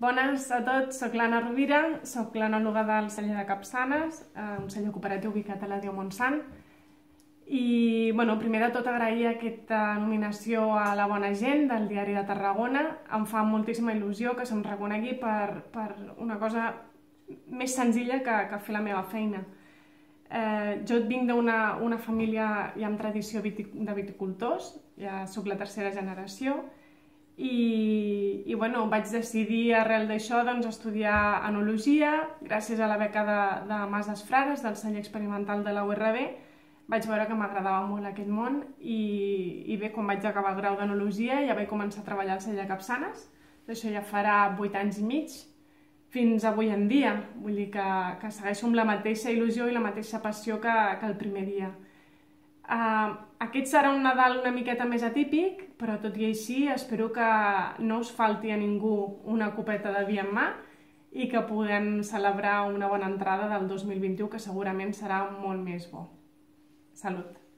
Bones a tots, sóc l'Anna Rovira, sóc l'anòloga del celler de Capçanes, eh, un celler cooperatiu ubicat a la Diu Montsant. I, bueno, primer de tot agrair aquesta nominació a la bona gent del Diari de Tarragona. Em fa moltíssima il·lusió que se'm reconegui per, per una cosa més senzilla que, que fer la meva feina. Eh, jo vinc d'una una família ja amb tradició de viticultors, ja sóc la tercera generació, i, i bueno, vaig decidir arrel d'això doncs, estudiar enologia, gràcies a la beca de, de Mas Frares, del celler experimental de la URB, vaig veure que m'agradava molt aquest món i, i bé, quan vaig acabar el grau d'enologia ja vaig començar a treballar al celler Capçanes, això ja farà 8 anys i mig, fins avui en dia, vull dir que, que segueixo amb la mateixa il·lusió i la mateixa passió que, que el primer dia. Uh, aquest serà un Nadal una miqueta més atípic, però tot i així espero que no us falti a ningú una copeta de vi en mà i que puguem celebrar una bona entrada del 2021 que segurament serà molt més bo. Salut!